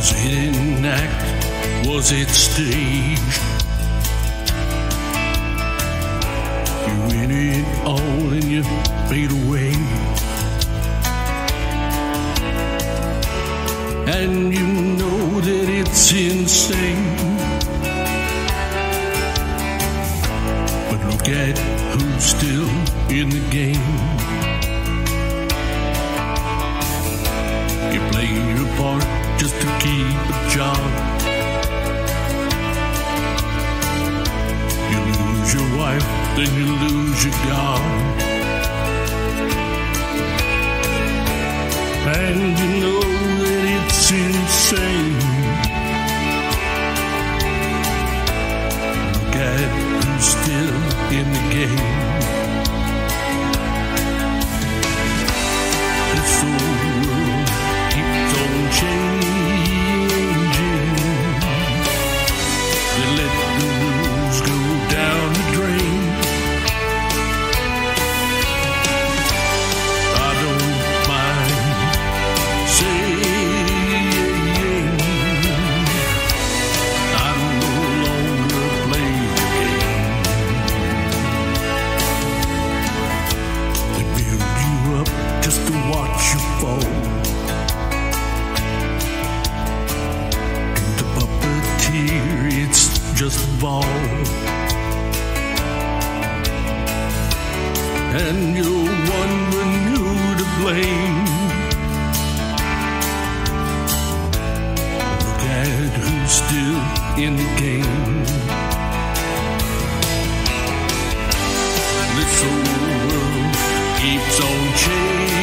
Was it an act? Was it staged? You win it all and you fade away. And you know that it's insane. But look at who's still in the game. Keep a job. You lose your wife, then you lose your God. And you know a ball. And you're wondering who to blame. Look at who's still in the game. This old world keeps on changing.